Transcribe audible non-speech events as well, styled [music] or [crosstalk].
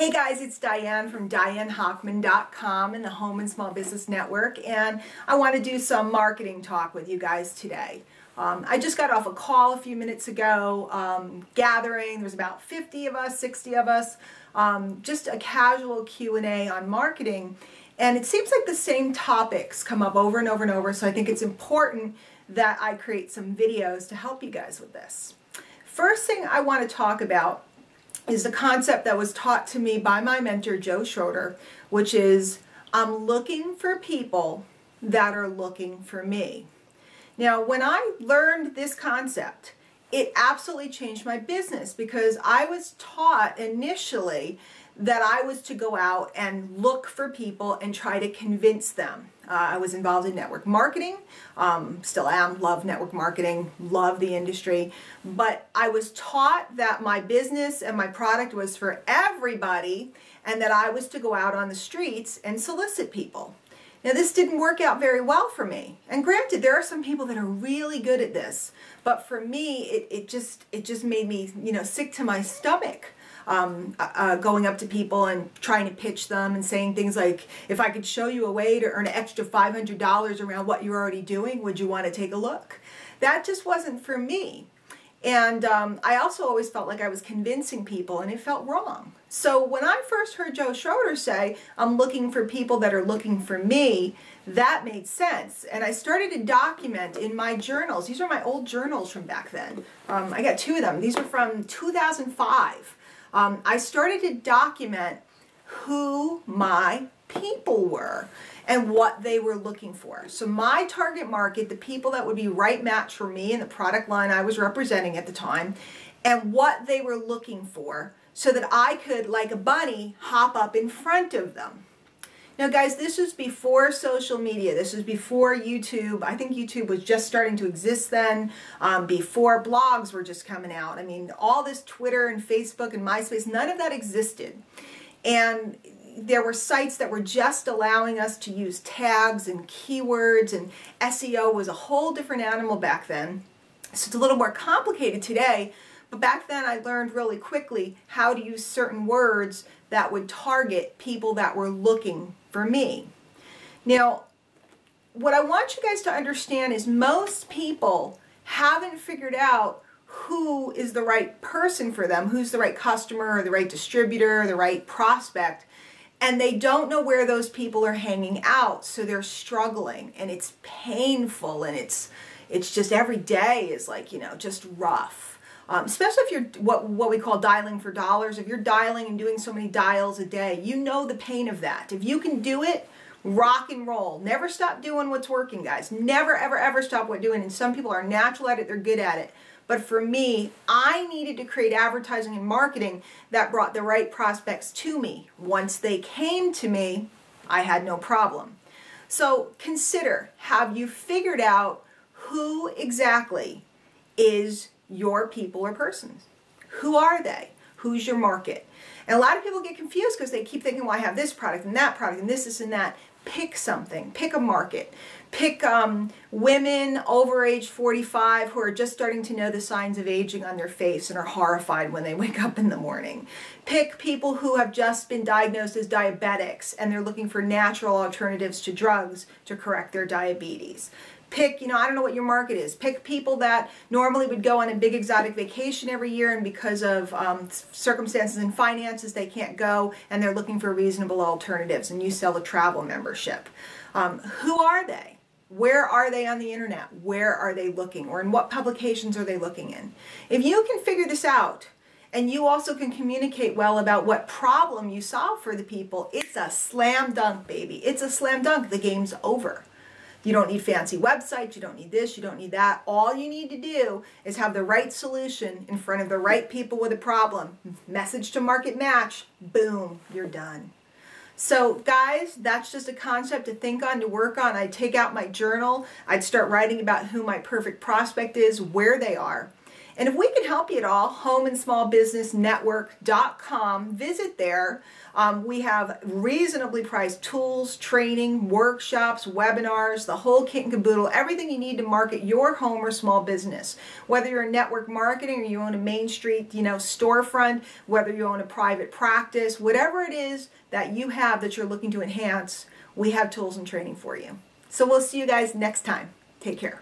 Hey guys, it's Diane from DianeHochman.com and the Home and Small Business Network, and I want to do some marketing talk with you guys today. Um, I just got off a call a few minutes ago, um, gathering. There's about 50 of us, 60 of us, um, just a casual Q&A on marketing. And it seems like the same topics come up over and over and over, so I think it's important that I create some videos to help you guys with this. First thing I want to talk about is the concept that was taught to me by my mentor, Joe Schroeder, which is I'm looking for people that are looking for me. Now, when I learned this concept, it absolutely changed my business because I was taught initially that I was to go out and look for people and try to convince them. Uh, I was involved in network marketing, um, still am, love network marketing, love the industry, but I was taught that my business and my product was for everybody and that I was to go out on the streets and solicit people. Now this didn't work out very well for me. And granted, there are some people that are really good at this, but for me, it, it just it just made me, you know, sick to my stomach um, uh, uh, going up to people and trying to pitch them and saying things like, if I could show you a way to earn an extra $500 around what you're already doing, would you want to take a look? That just wasn't for me. And um, I also always felt like I was convincing people and it felt wrong. So when I first heard Joe Schroeder say, I'm looking for people that are looking for me, that made sense. And I started to document in my journals. These are my old journals from back then. Um, I got two of them. These are from 2005 um, I started to document who my people were and what they were looking for. So my target market, the people that would be right match for me and the product line I was representing at the time, and what they were looking for so that I could, like a bunny, hop up in front of them. Now guys, this was before social media. This was before YouTube. I think YouTube was just starting to exist then, um, before blogs were just coming out. I mean, all this Twitter and Facebook and MySpace, none of that existed. And there were sites that were just allowing us to use tags and keywords and SEO was a whole different animal back then. So it's a little more complicated today, but back then I learned really quickly how to use certain words that would target people that were looking for me. Now, what I want you guys to understand is most people haven't figured out who is the right person for them, who's the right customer or the right distributor or the right prospect, and they don't know where those people are hanging out, so they're struggling and it's painful and it's it's just every day is like, you know, just rough. Um, especially if you're what what we call dialing for dollars. If you're dialing and doing so many dials a day, you know the pain of that. If you can do it, rock and roll. Never stop doing what's working, guys. Never, ever, ever stop what doing. And some people are natural at it; they're good at it. But for me, I needed to create advertising and marketing that brought the right prospects to me. Once they came to me, I had no problem. So consider, have you figured out who exactly is your people or persons. Who are they? Who's your market? And a lot of people get confused because they keep thinking, well, I have this product and that product and this, this, and that. Pick something. Pick a market. Pick um, women over age 45 who are just starting to know the signs of aging on their face and are horrified when they [laughs] wake up in the morning. Pick people who have just been diagnosed as diabetics and they're looking for natural alternatives to drugs to correct their diabetes pick, you know, I don't know what your market is. Pick people that normally would go on a big exotic vacation every year and because of um, circumstances and finances they can't go and they're looking for reasonable alternatives and you sell a travel membership. Um, who are they? Where are they on the internet? Where are they looking? Or in what publications are they looking in? If you can figure this out, and you also can communicate well about what problem you solve for the people, it's a slam dunk, baby. It's a slam dunk. The game's over. You don't need fancy websites, you don't need this, you don't need that. All you need to do is have the right solution in front of the right people with a problem. Message to market match, boom, you're done. So guys, that's just a concept to think on, to work on. I'd take out my journal, I'd start writing about who my perfect prospect is, where they are. And if we can help you at all, homeandsmallbusinessnetwork.com. Visit there. Um, we have reasonably priced tools, training, workshops, webinars, the whole kit and caboodle, everything you need to market your home or small business. Whether you're in network marketing or you own a Main Street, you know, storefront, whether you own a private practice, whatever it is that you have that you're looking to enhance, we have tools and training for you. So we'll see you guys next time. Take care.